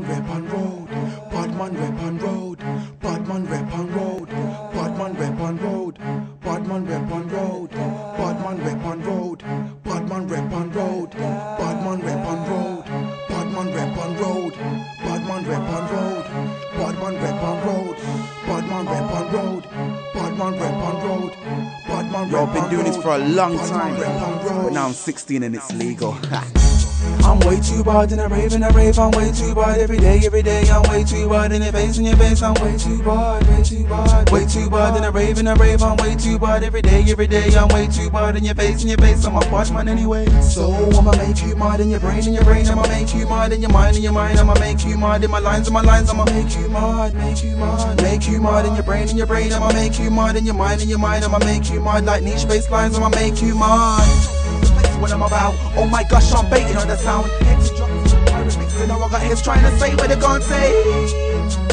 man rep on road. Bad man rep on road. Bad man rep on road. Bad man rep on road. Bad man rep on road. Bad man rep on road. Bad man rep on road. Bad man rep on road. Bad man rep on road. Bad man rep on road. Bad man rep on road. Bad man rep on road. Bad man rep on road. Bad man Yo, rep I've been doing this for a long time. rep on road. But now I'm 16 and it's legal. I'm way too bad in a rave, in a rave, I'm way too bad every day, every day. I'm way too bad in your face, in your face, I'm way too bad, way too bad. Way too bad in a rave, in a rave, I'm way too bad every day, every day. I'm way too bad in your face, in your face, I'm a bad man anyway. So I'ma make you mad in your brain, in your brain, I'ma make you mad in your mind, in your mind, I'ma make you mad in my lines, in my lines, I'ma make you mad, make you mad, make you mad in your brain, in your brain, I'ma make you mad in your mind, in your mind, I'ma make you mad like niche bass lines, I'ma make you mad what I'm about. Oh my gosh, I'm baiting on the sound. Hits drops, I it. Now I got hits trying to say what they gon' say.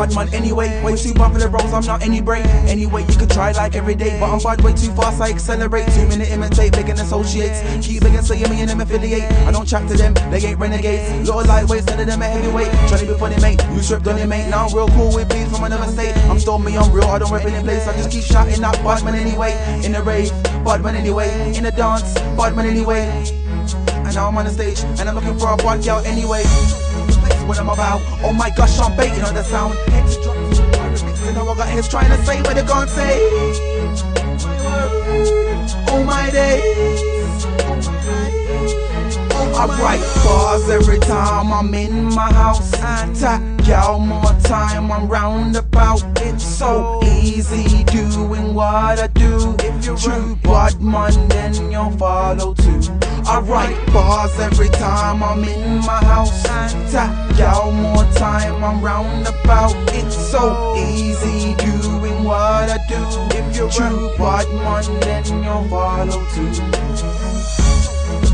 Bad man anyway, way too the roles, I'm not any break. Anyway, you could try like every day, but I'm bad way too fast, I accelerate. Two minute imitate, begging associates. Keep begging, saying me and them affiliate. I don't chat to them, they ain't renegades. Little lightweights, none of them a heavyweight. Trying to be funny, mate. You stripped on it, mate. Now I'm real cool with beats from another state. I'm still me, I'm real, I don't rep in any place. I just keep shouting out bad man anyway. In the rave, bad man anyway. In the dance, bad man anyway. And now I'm on the stage, and I'm looking for a bad girl anyway. What I'm about. Oh my gosh, I'm baiting on the sound. It. Now I got heads trying to say what they gon' say. Oh Word, oh my days. I write bars every time I'm in my house. And y'all more time, I'm roundabout. It's so easy doing what I do. If you're true bad man, then you'll follow too. I write bars every time I'm in my house. And tap true bad man, then you'll follow too.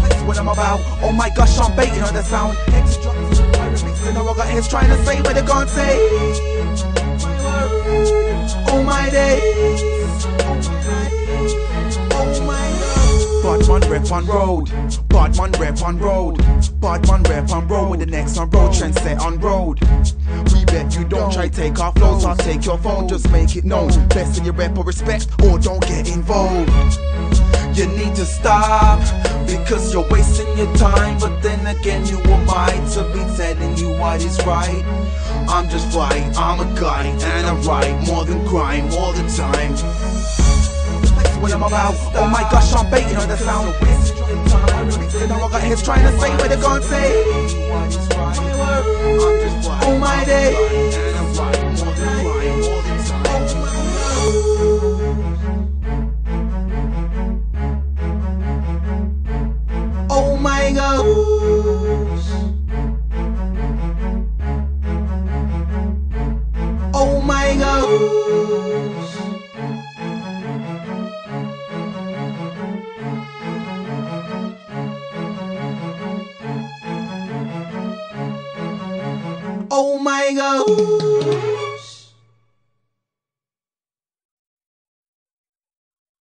That's what I'm about. Oh my gosh, I'm baiting on the sound. Heads drops, I remix. Now I got heads trying to say what they gon' say. My word, oh my days, man rep on road, bad man rep on road, bad man rep on road with the next on road, trend set on road. We bet you don't try take our flows, I'll take your phone, just make it known. Best in your rep or respect, or don't get involved. You need to stop because you're wasting your time. But then again, you am I to be telling you what is right. I'm just right, I'm a guy, and I write more than crime all the time. What I'm about. Oh my gosh, I'm baiting on the sound. Remixing, now I got heads trying to say what they gon' say. Oh my days. Oh my gosh. Oh my gosh. my god.